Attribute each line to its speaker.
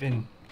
Speaker 1: been